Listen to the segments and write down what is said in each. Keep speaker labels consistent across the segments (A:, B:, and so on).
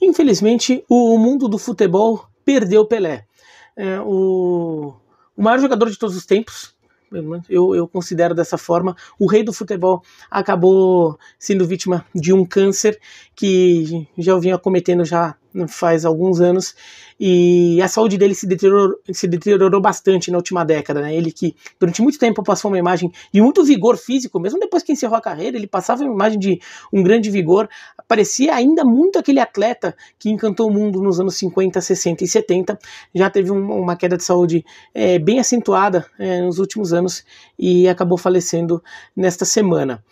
A: Infelizmente, o mundo do futebol perdeu Pelé. É, o, o maior jogador de todos os tempos, eu, eu, considero dessa forma. O rei do futebol acabou sendo vítima de um câncer que já vinha cometendo já faz alguns anos e a saúde dele se deteriorou, se deteriorou bastante na última década. Né? Ele que durante muito tempo passou uma imagem de muito vigor físico, mesmo depois que encerrou a carreira, ele passava uma imagem de um grande vigor, parecia ainda muito aquele atleta que encantou o mundo nos anos 50, 60 e 70. Já teve um, uma queda de saúde é, bem acentuada é, nos últimos anos e acabou falecendo nesta semana.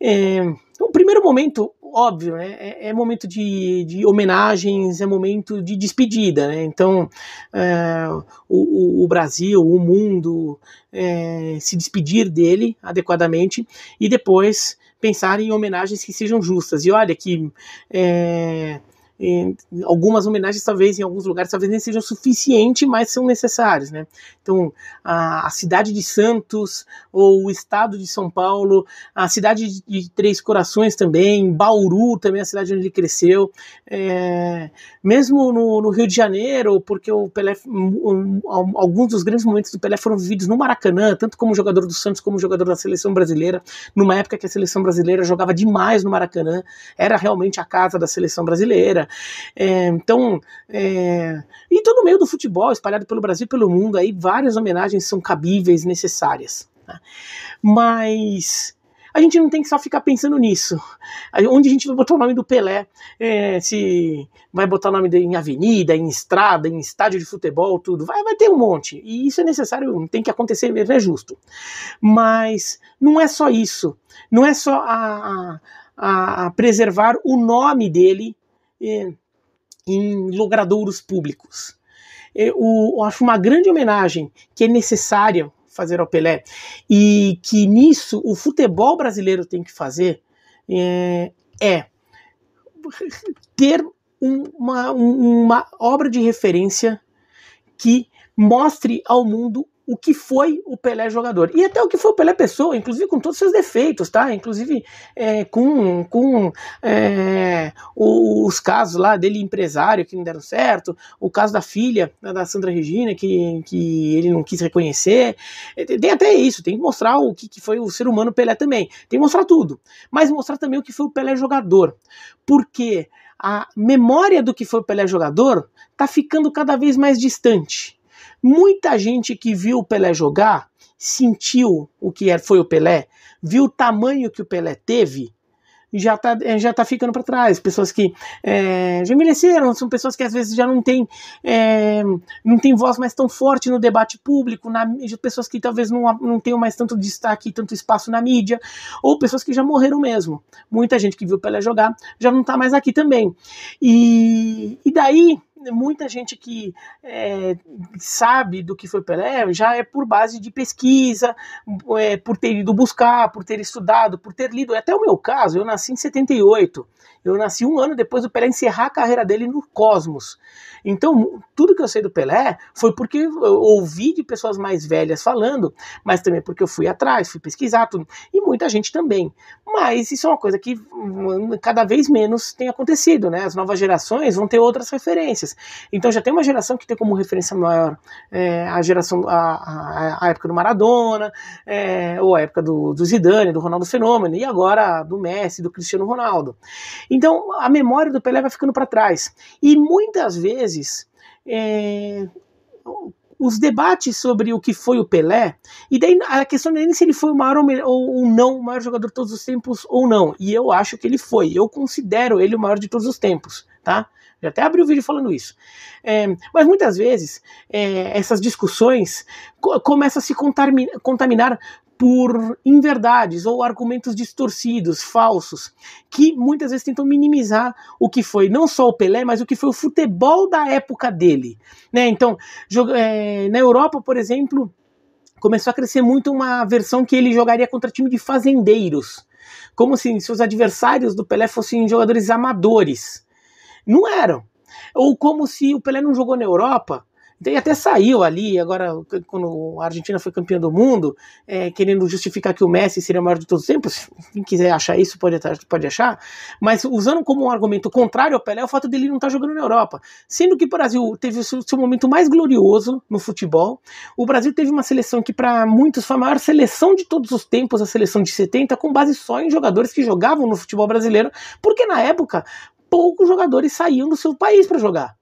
A: É, o primeiro momento óbvio, né? É, é momento de, de, homenagens, é momento de despedida, né? Então, é, o, o, Brasil, o mundo, é, se despedir dele adequadamente e depois pensar em homenagens que sejam justas. E olha que é, algumas homenagens talvez em alguns lugares talvez nem sejam suficientes, mas são necessárias, né? Então a, a, cidade de Santos ou o estado de São Paulo, a cidade de, Três Corações também, Bauru também a cidade onde ele cresceu, é, mesmo no, no, Rio de Janeiro, porque o Pelé, um, um, alguns dos grandes momentos do Pelé foram vividos no Maracanã, tanto como jogador do Santos como jogador da seleção brasileira, numa época que a seleção brasileira jogava demais no Maracanã, era realmente a casa da seleção brasileira. É, então, é, e todo meio do futebol, espalhado pelo Brasil e pelo mundo, aí várias homenagens são cabíveis, necessárias. Tá? Mas a gente não tem que só ficar pensando nisso. Onde a gente vai botar o nome do Pelé? É, se vai botar o nome de, em avenida, em estrada, em estádio de futebol, tudo. Vai, vai ter um monte. E isso é necessário, tem que acontecer mesmo, é justo. Mas não é só isso. Não é só a, a, a preservar o nome dele em logradouros públicos. Eu, acho uma grande homenagem que é necessária fazer ao Pelé e que nisso o futebol brasileiro tem que fazer é, é ter uma, uma obra de referência que mostre ao mundo o que foi o Pelé jogador. E até o que foi o Pelé pessoa, inclusive com todos os seus defeitos, tá? Inclusive é, com, com é, os casos lá dele empresário que não deram certo, o caso da filha né, da Sandra Regina que, que ele não quis reconhecer. É, tem até isso, tem que mostrar o que, que foi o ser humano Pelé também. Tem que mostrar tudo. Mas mostrar também o que foi o Pelé jogador. Porque a memória do que foi o Pelé jogador tá ficando cada vez mais distante. Muita gente que viu o Pelé jogar sentiu o que é, foi o Pelé, viu o tamanho que o Pelé teve, já está eh, já tá ficando para trás. Pessoas que é, já envelheceram, são pessoas que às vezes já não têm, é, não tem voz mais tão forte no debate público, na, pessoas que talvez não, não tenham mais tanto destaque, tanto espaço na mídia, ou pessoas que já morreram mesmo. Muita gente que viu o Pelé jogar já não está mais aqui também. E, e daí muita gente que é, sabe do que foi Pelé já é por base de pesquisa, é, por ter ido buscar, por ter estudado, por ter lido. Até o meu caso, eu nasci em 78. Eu nasci um ano depois do Pelé encerrar a carreira dele no Cosmos. Então, tudo que eu sei do Pelé foi porque eu ouvi de pessoas mais velhas falando, mas também porque eu fui atrás, fui pesquisar tudo. E muita gente também. Mas isso é uma coisa que hum, cada vez menos tem acontecido, né? As novas gerações vão ter outras referências. Então já tem uma geração que tem como referência maior é, a geração, a, a, a, época do Maradona, é, ou a época do, do Zidane, do Ronaldo Fenômeno, e agora do Messi, do Cristiano Ronaldo. Então a memória do Pelé vai ficando para trás. E muitas vezes é, os debates sobre o que foi o Pelé, e daí a questão não é nem se ele foi o maior ou, ou não, o maior jogador de todos os tempos ou não, e eu acho que ele foi, eu considero ele o maior de todos os tempos, tá? Já até abri o vídeo falando isso. É, mas muitas vezes é, essas discussões co começam a se contaminar por inverdades ou argumentos distorcidos, falsos, que muitas vezes tentam minimizar o que foi não só o Pelé, mas o que foi o futebol da época dele. Né? Então, é, na Europa, por exemplo, começou a crescer muito uma versão que ele jogaria contra time de fazendeiros, como se seus adversários do Pelé fossem jogadores amadores. Não eram. Ou como se o Pelé não jogou na Europa, E até saiu ali, agora, quando a Argentina foi campeã do mundo, é, querendo justificar que o Messi seria o maior de todos os tempos. Quem quiser achar isso pode, pode achar. Mas usando como um argumento contrário ao Pelé, o fato dele não estar tá jogando na Europa. Sendo que o Brasil teve o seu, seu momento mais glorioso no futebol. O Brasil teve uma seleção que, para muitos, foi a maior seleção de todos os tempos, a seleção de 70, com base só em jogadores que jogavam no futebol brasileiro, porque na época poucos jogadores saíam do seu país para jogar.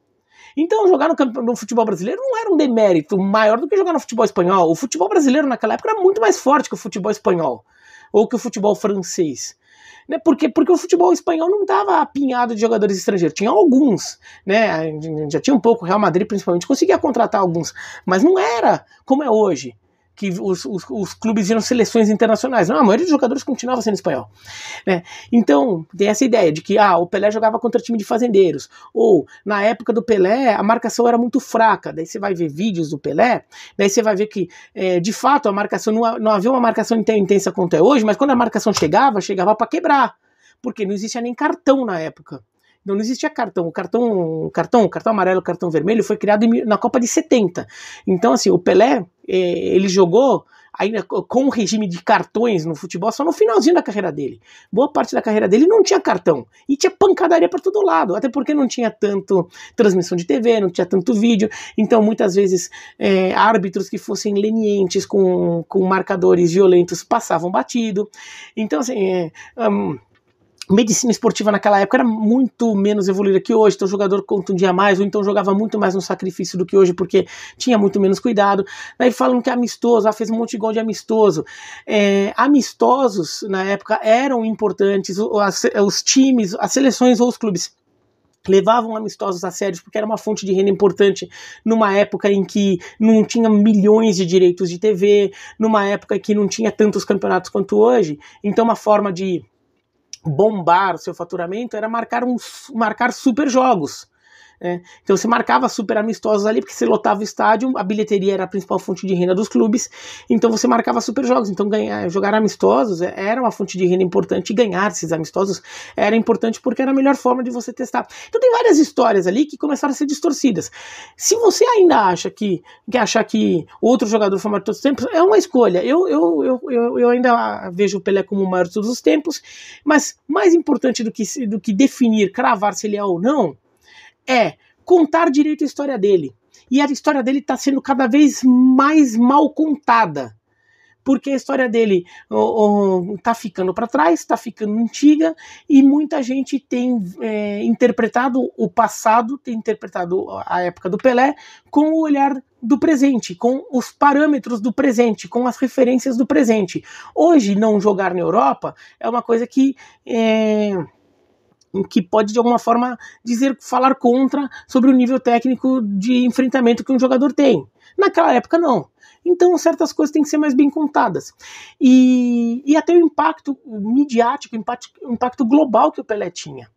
A: Então, jogar no, no, futebol brasileiro não era um demérito maior do que jogar no futebol espanhol. O futebol brasileiro naquela época era muito mais forte que o futebol espanhol ou que o futebol francês. Né? Por quê? Porque o futebol espanhol não estava apinhado de jogadores estrangeiros. Tinha alguns, né? Já tinha um pouco, o Real Madrid principalmente conseguia contratar alguns, mas não era como é hoje que os, os, os, clubes viram seleções internacionais. Não, a maioria dos jogadores continuava sendo espanhol. Né? Então, tem essa ideia de que ah, o Pelé jogava contra time de fazendeiros. Ou, na época do Pelé, a marcação era muito fraca. Daí você vai ver vídeos do Pelé, daí você vai ver que, é, de fato, a marcação não, não havia uma marcação tão intensa quanto é hoje, mas quando a marcação chegava, chegava para quebrar. Porque não existia nem cartão na época. Então não existia cartão. O cartão, o cartão, o cartão amarelo, o cartão vermelho foi criado na Copa de 70. Então, assim, o Pelé, é, ele jogou ainda com o regime de cartões no futebol só no finalzinho da carreira dele. Boa parte da carreira dele não tinha cartão e tinha pancadaria para todo lado, até porque não tinha tanto transmissão de TV, não tinha tanto vídeo, então muitas vezes é, árbitros que fossem lenientes com, com marcadores violentos passavam batido. Então, assim, é, um, medicina esportiva naquela época era muito menos evoluída que hoje, então o jogador contundia mais, ou então jogava muito mais no sacrifício do que hoje, porque tinha muito menos cuidado. Daí falam que é amistoso, ah, fez um monte de gol de amistoso. É, amistosos, na época, eram importantes, os, os times, as seleções ou os clubes levavam amistosos a sério porque era uma fonte de renda importante numa época em que não tinha milhões de direitos de TV, numa época em que não tinha tantos campeonatos quanto hoje. Então, uma forma de bombar o seu faturamento era marcar, um, marcar super jogos. Né? Então você marcava super amistosos ali, porque você lotava o estádio, a bilheteria era a principal fonte de renda dos clubes, então você marcava super jogos. Então ganhar, jogar amistosos é, era uma fonte de renda importante e ganhar esses amistosos era importante porque era a melhor forma de você testar. Então tem várias histórias ali que começaram a ser distorcidas. Se você ainda acha que, que achar que outro jogador foi maior de todos os tempos, é uma escolha. Eu, eu, eu, eu, eu ainda vejo o Pelé como o maior de todos os tempos, mas mais importante do que, do que definir, cravar se ele é ou não, é contar direito a história dele. E a história dele está sendo cada vez mais mal contada. Porque a história dele está ficando para trás, está ficando antiga, e muita gente tem é, interpretado o passado, tem interpretado a época do Pelé com o olhar do presente, com os parâmetros do presente, com as referências do presente. Hoje, não jogar na Europa é uma coisa que. É, que pode de alguma forma dizer falar contra sobre o nível técnico de enfrentamento que um jogador tem. Naquela época não. Então certas coisas têm que ser mais bem contadas. E, e até o impacto midiático, o impacto, global que o Pelé tinha.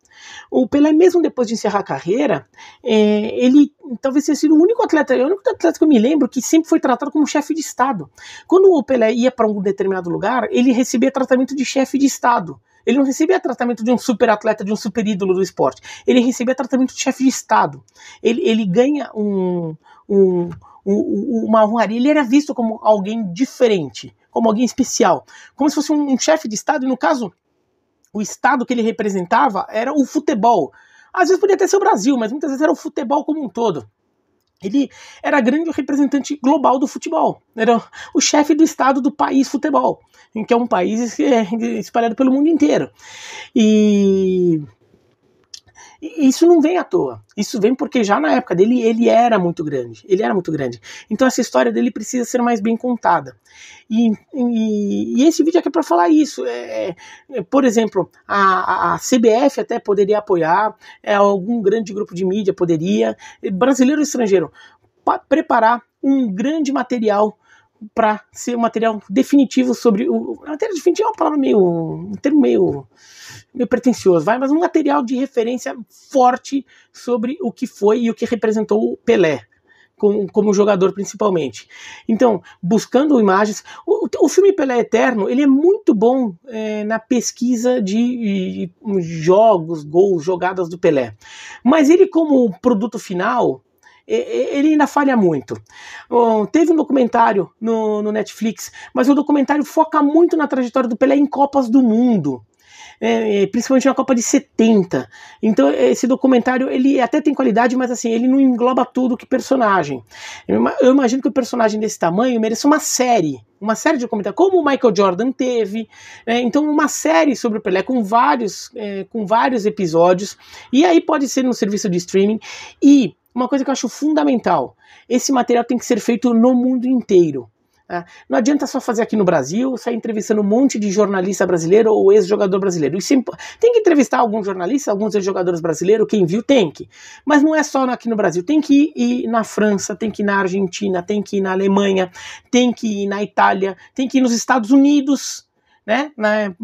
A: O Pelé, mesmo depois de encerrar a carreira, é, ele talvez tenha sido o único atleta, o único atleta que eu me lembro que sempre foi tratado como chefe de Estado. Quando o Pelé ia para um determinado lugar, ele recebia tratamento de chefe de Estado. Ele não recebia tratamento de um super atleta, de um super ídolo do esporte. Ele recebia tratamento de chefe de Estado. Ele, ele ganha um, um, um, uma honraria. Ele era visto como alguém diferente, como alguém especial. Como se fosse um, um chefe de Estado. E no caso, o Estado que ele representava era o futebol. Às vezes podia até ser o Brasil, mas muitas vezes era o futebol como um todo ele era grande representante global do futebol, era o chefe do estado do país futebol, que é um país é, espalhado pelo mundo inteiro. E isso não vem à toa. Isso vem porque já na época dele ele era muito grande. Ele era muito grande. Então essa história dele precisa ser mais bem contada. E, e, e esse vídeo aqui é para falar isso. É, é, por exemplo, a, a, CBF até poderia apoiar, é, algum grande grupo de mídia poderia, brasileiro ou estrangeiro, preparar um grande material para ser um material definitivo sobre o. Material definitivo é uma palavra meio. um termo meio meio pretencioso, vai, mas um material de referência forte sobre o que foi e o que representou o Pelé. Como, como jogador principalmente. Então, buscando imagens, o, o filme Pelé Eterno ele é muito bom é, na pesquisa de, de jogos, gols, jogadas do Pelé. Mas ele como produto final, ele ainda falha muito. Teve um documentário no, no Netflix, mas o documentário foca muito na trajetória do Pelé em Copas do Mundo. É, é principalmente na Copa de 70. Então esse documentário ele até tem qualidade, mas assim ele não engloba tudo que personagem. Eu imagino que o personagem desse tamanho mereça uma série, uma série de documentários, como o Michael Jordan teve. Né? Então uma série sobre o Pelé com vários, é, com vários episódios. E aí pode ser no serviço de streaming e uma coisa que eu acho fundamental: esse material tem que ser feito no mundo inteiro. Tá? Não adianta só fazer aqui no Brasil, sair entrevistando um monte de jornalista brasileiro ou ex-jogador brasileiro. Isso, tem que entrevistar alguns jornalistas, alguns ex-jogadores brasileiros, quem viu tem que. Mas não é só aqui no Brasil, tem que ir na França, tem que ir na Argentina, tem que ir na Alemanha, tem que ir na Itália, tem que ir nos Estados Unidos né, né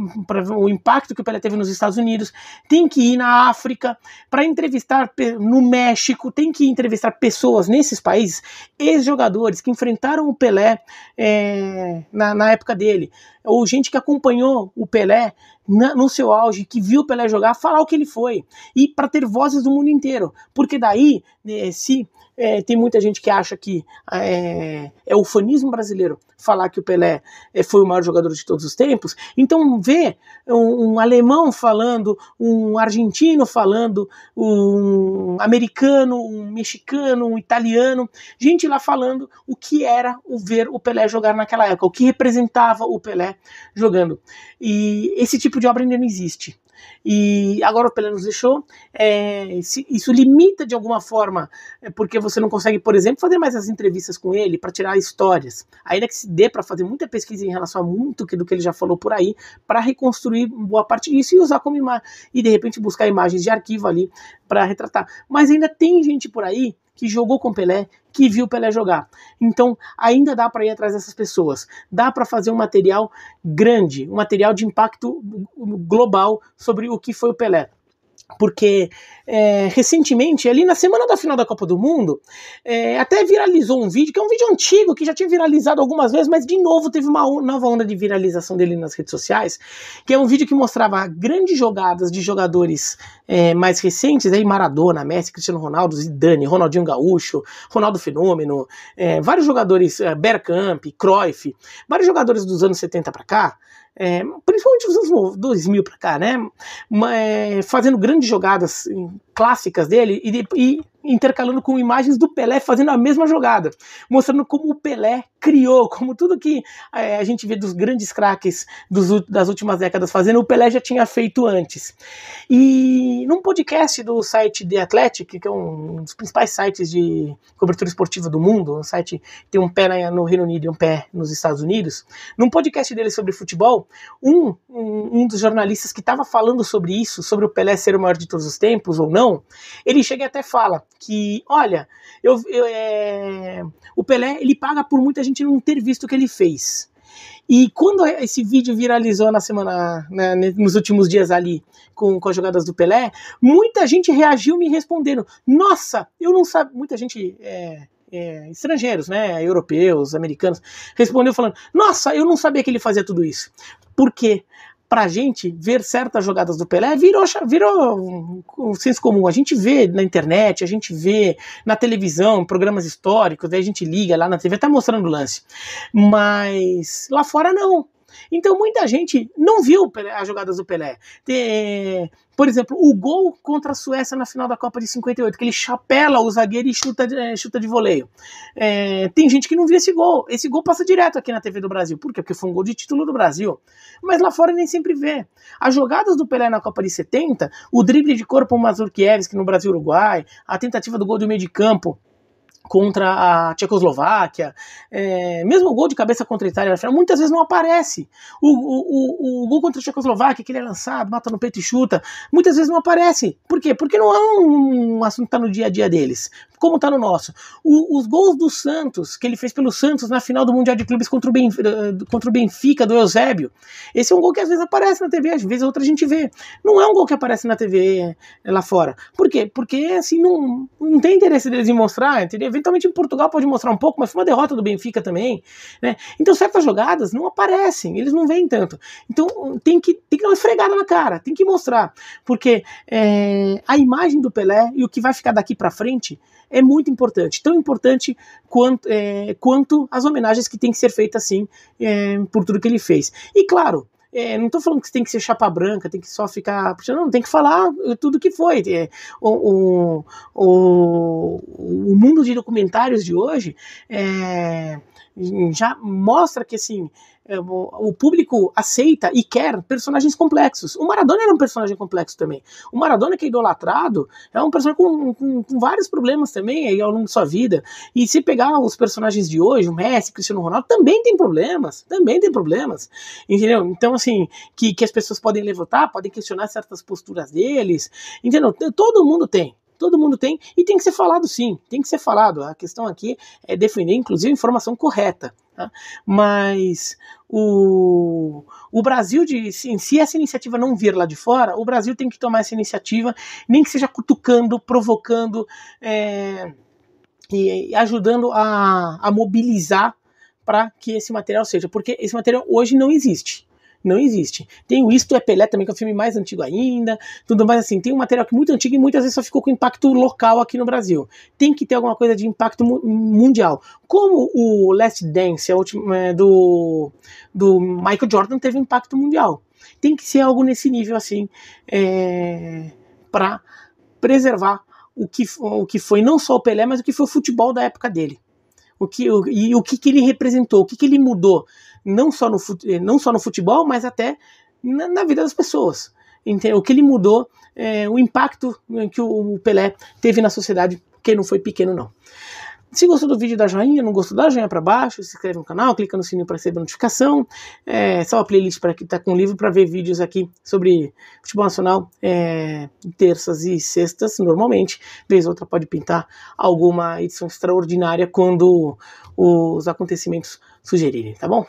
A: o impacto que o Pelé teve nos Estados Unidos, tem que ir na África para entrevistar no México, tem que entrevistar pessoas nesses países, ex-jogadores que enfrentaram o Pelé é, na, na época dele, ou gente que acompanhou o Pelé na, no seu auge, que viu o Pelé jogar, falar o que ele foi, e para ter vozes do mundo inteiro, porque daí, né, se é, tem muita gente que acha que é, é o fanismo brasileiro falar que o Pelé é, foi o maior jogador de todos os tempos. Então, ver um, um, alemão falando, um argentino falando, um americano, um mexicano, um italiano, gente lá falando o que era o ver o Pelé jogar naquela época, o que representava o Pelé jogando. E esse tipo de obra ainda não existe e agora o Pelé nos deixou. É, isso limita de alguma forma, é, porque você não consegue, por exemplo, fazer mais as entrevistas com ele para tirar histórias. Ainda que se dê para fazer muita pesquisa em relação a muito do que ele já falou por aí, para reconstruir boa parte disso e usar como imagem, e de repente buscar imagens de arquivo ali para retratar. Mas ainda tem gente por aí que jogou com Pelé, que viu Pelé jogar. Então, ainda dá para ir atrás dessas pessoas. Dá para fazer um material grande, um material de impacto global sobre o que foi o Pelé porque é, recentemente, ali na semana da final da Copa do Mundo, é, até viralizou um vídeo, que é um vídeo antigo, que já tinha viralizado algumas vezes, mas de novo teve uma nova onda de viralização dele nas redes sociais, que é um vídeo que mostrava grandes jogadas de jogadores é, mais recentes, aí Maradona, Messi, Cristiano Ronaldo, Zidane, Ronaldinho Gaúcho, Ronaldo Fenômeno, é, vários jogadores, é, Bergkamp, Cruyff, vários jogadores dos anos 70 para cá, é, principalmente nos anos 2000 para cá, né? É, fazendo grandes jogadas clássicas dele e, e intercalando com imagens do Pelé fazendo a mesma jogada, mostrando como o Pelé criou, como tudo que é, a gente vê dos grandes craques dos, das últimas décadas fazendo, o Pelé já tinha feito antes. E num podcast do site The Athletic, que é um dos principais sites de cobertura esportiva do mundo, um site que tem um pé no Reino Unido e um pé nos Estados Unidos, num podcast dele sobre futebol, um, um, um dos jornalistas que estava falando sobre isso, sobre o Pelé ser o maior de todos os tempos ou não, ele chega e até fala que, olha, eu, eu é, o Pelé ele paga por muita gente não ter visto o que ele fez. E quando esse vídeo viralizou na semana, né, nos últimos dias ali, com, com as jogadas do Pelé, muita gente reagiu me respondendo: Nossa, eu não sabia. Muita gente. É, é, estrangeiros, né, europeus, americanos, respondeu falando: Nossa, eu não sabia que ele fazia tudo isso. Por quê? Pra gente ver certas jogadas do Pelé virou, virou um, senso comum. A gente vê na internet, a gente vê na televisão, programas históricos, daí a gente liga lá na TV, tá mostrando o lance. Mas lá fora não. Então muita gente não viu as jogadas do Pelé. Tem, por exemplo, o gol contra a Suécia na final da Copa de 58, que ele chapela o zagueiro e chuta, é, chuta de voleio. É, tem gente que não viu esse gol. Esse gol passa direto aqui na TV do Brasil. Por quê? Porque foi um gol de título do Brasil. Mas lá fora nem sempre vê. As jogadas do Pelé na Copa de 70, o drible de corpo Mazurkiewicz no Brasil-Uruguai, a tentativa do gol do meio de campo contra a Tchecoslováquia, é, mesmo o gol de cabeça contra a Itália muitas vezes não aparece. O, o, o, o gol contra a Tchecoslováquia, que ele é lançado, mata no peito e chuta, muitas vezes não aparece. Por quê? Porque não é um, um assunto que está no dia a dia deles, como está no nosso. Os gols do Santos, que ele fez pelo Santos na final do Mundial de Clubes contra o, Benfica, eh, contra o Benfica, do Eusébio, esse é um gol que às vezes aparece na TV, às vezes outra a gente vê. Não é um gol que aparece na TV eh, lá fora. Por quê? Porque assim, não, não tem interesse deles em mostrar, entendeu? Eventualmente em Portugal pode mostrar um pouco, mas foi uma derrota do Benfica também, né? Então certas jogadas não aparecem, eles não veem tanto. Então tem que, tem que dar uma esfregada na cara, tem que mostrar, porque é, a imagem do Pelé e o que vai ficar daqui para frente é muito importante, tão importante quanto, é, quanto as homenagens que tem que ser feitas assim é, por tudo que ele fez. E claro, é, não estou falando que tem que ser chapa branca, tem que só ficar. Não, tem que falar tudo que foi. É, o, o, o, o, mundo de documentários de hoje é, já mostra que assim o público aceita e quer personagens complexos. O Maradona era um personagem complexo também. O Maradona que é idolatrado é um personagem com, com, com vários problemas também aí ao longo de sua vida. E se pegar os personagens de hoje, o Messi, Cristiano Ronaldo, também tem problemas, também tem problemas, entendeu? Então assim, que, que as pessoas podem levantar, podem questionar certas posturas deles, entendeu? Todo mundo tem, todo mundo tem e tem que ser falado sim, tem que ser falado. A questão aqui é defender, inclusive, a informação correta. Tá? Mas o, o Brasil, de, se, se essa iniciativa não vir lá de fora, o Brasil tem que tomar essa iniciativa, nem que seja cutucando, provocando é, e, e ajudando a, a mobilizar para que esse material seja, porque esse material hoje não existe não existe. Tem o Isto é Pelé também, que é um filme mais antigo ainda, tudo mais assim. Tem um material que é muito antigo e muitas vezes só ficou com impacto local aqui no Brasil. Tem que ter alguma coisa de impacto mu mundial. Como o Last Dance, a última, é, do, do Michael Jordan, teve impacto mundial. Tem que ser algo nesse nível assim, é, para preservar o que, o que foi não só o Pelé, mas o que foi o futebol da época dele. O que, o, e o que, que ele representou, o que, que ele mudou não só no, eh, não só no futebol, mas até na, na vida das pessoas. O que ele mudou, é, o impacto que o Pelé teve na sociedade, que não foi pequeno, não. Se gostou do vídeo, dá joinha, não gostou, dá joinha para baixo, se inscreve no canal, clica no sininho para receber notificação. É só a playlist para quem está com livro para ver vídeos aqui sobre futebol nacional é, terças e sextas, normalmente. Vez outra pode pintar alguma edição extraordinária quando os acontecimentos sugerirem, tá bom?